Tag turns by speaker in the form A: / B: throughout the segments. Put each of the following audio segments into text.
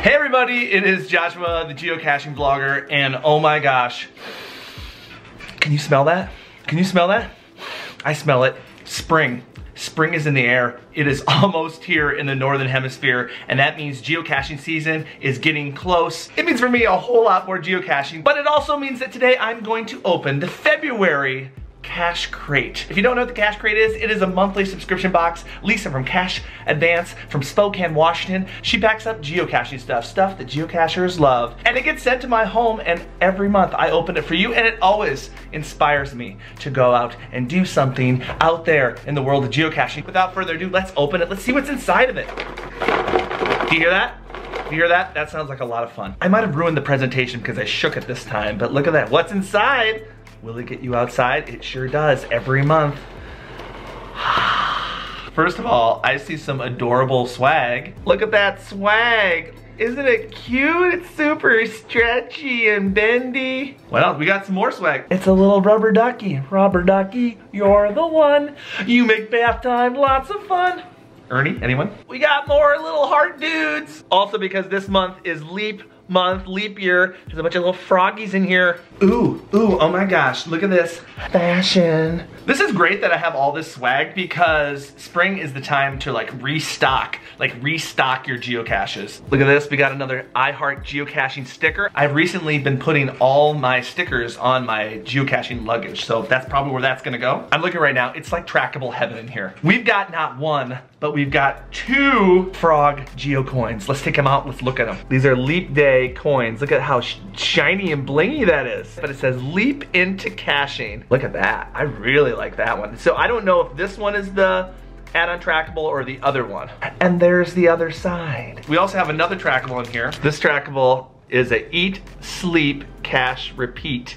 A: Hey everybody, it is Joshua, the geocaching vlogger, and oh my gosh, can you smell that? Can you smell that? I smell it. Spring. Spring is in the air. It is almost here in the Northern Hemisphere, and that means geocaching season is getting close. It means for me a whole lot more geocaching, but it also means that today I'm going to open the February Cache Crate. If you don't know what the Cache Crate is, it is a monthly subscription box. Lisa from Cache Advance from Spokane, Washington, she packs up geocaching stuff, stuff that geocachers love, and it gets sent to my home and every month I open it for you and it always inspires me to go out and do something out there in the world of geocaching. Without further ado, let's open it. Let's see what's inside of it. Do you hear that? Do you hear that? That sounds like a lot of fun. I might have ruined the presentation because I shook it this time, but look at that. What's inside? Will it get you outside? It sure does, every month. First of all, I see some adorable swag. Look at that swag. Isn't it cute? It's super stretchy and bendy. Well, we got some more swag. It's a little rubber ducky. Rubber ducky, you're the one. You make bath time lots of fun. Ernie, anyone? We got more little heart dudes. Also because this month is Leap month, leap year. There's a bunch of little froggies in here. Ooh, ooh, oh my gosh, look at this. Fashion. This is great that I have all this swag because spring is the time to like restock, like restock your geocaches. Look at this, we got another I Heart geocaching sticker. I've recently been putting all my stickers on my geocaching luggage, so that's probably where that's gonna go. I'm looking right now, it's like trackable heaven in here. We've got not one, but we've got two frog geocoins. Let's take them out, let's look at them. These are Leap Day coins. Look at how sh shiny and blingy that is. But it says leap into caching. Look at that, I really like that one. So I don't know if this one is the add-on trackable or the other one. And there's the other side. We also have another trackable in here. This trackable is a eat, sleep, cache, repeat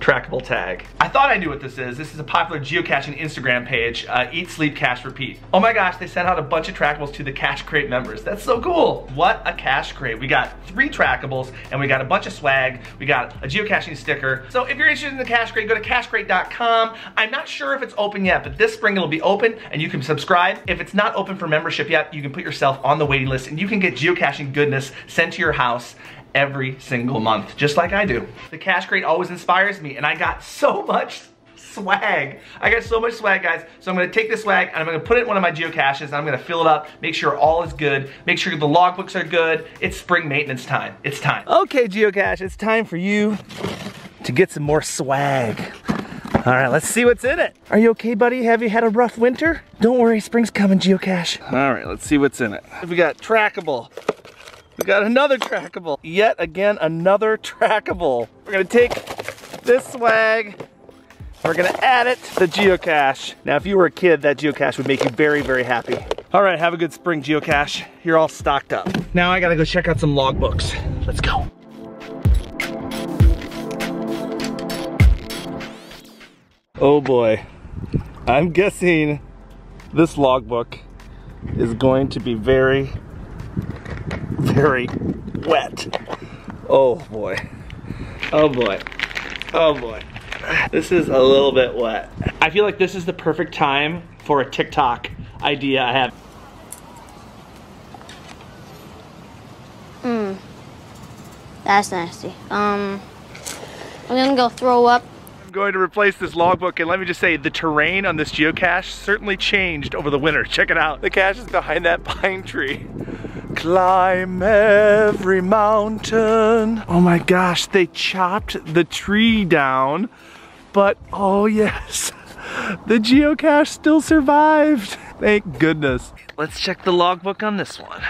A: trackable tag. I thought I knew what this is. This is a popular geocaching Instagram page, uh, Eat, Sleep, Cache, Repeat. Oh my gosh, they sent out a bunch of trackables to the Cache Crate members. That's so cool. What a Cache Crate. We got three trackables and we got a bunch of swag. We got a geocaching sticker. So if you're interested in the Cache Crate, go to cachecrate.com. I'm not sure if it's open yet, but this spring it'll be open and you can subscribe. If it's not open for membership yet, you can put yourself on the waiting list and you can get geocaching goodness sent to your house every single month, just like I do. The Cache Crate always inspires me, and I got so much swag. I got so much swag, guys. So I'm gonna take this swag and I'm gonna put it in one of my geocaches and I'm gonna fill it up, make sure all is good, make sure the logbooks are good. It's spring maintenance time. It's time. Okay, geocache, it's time for you to get some more swag. All right, let's see what's in it. Are you okay, buddy? Have you had a rough winter? Don't worry, spring's coming, geocache. All right, let's see what's in it. We got trackable, we got another trackable. Yet again, another trackable. We're gonna take this swag, we're gonna add it to the geocache. Now, if you were a kid, that geocache would make you very, very happy. All right, have a good spring geocache. You're all stocked up. Now I gotta go check out some logbooks. Let's go. Oh boy, I'm guessing this logbook is going to be very, very wet. Oh boy. Oh boy. Oh boy. This is a little bit wet. I feel like this is the perfect time for a TikTok idea I have.
B: Mmm. That's nasty. Um, I'm gonna go throw up.
A: I'm going to replace this logbook and let me just say the terrain on this geocache certainly changed over the winter. Check it out. The cache is behind that pine tree. Climb every mountain. Oh my gosh, they chopped the tree down, but oh yes, the geocache still survived. Thank goodness. Let's check the logbook on this one.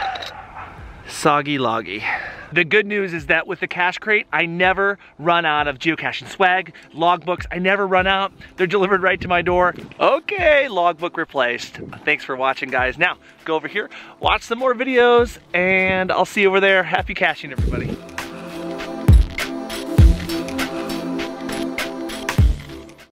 A: Soggy loggy. The good news is that with the Cache Crate, I never run out of geocaching swag, logbooks, I never run out. They're delivered right to my door. Okay, logbook replaced. Thanks for watching, guys. Now, go over here, watch some more videos, and I'll see you over there. Happy caching, everybody.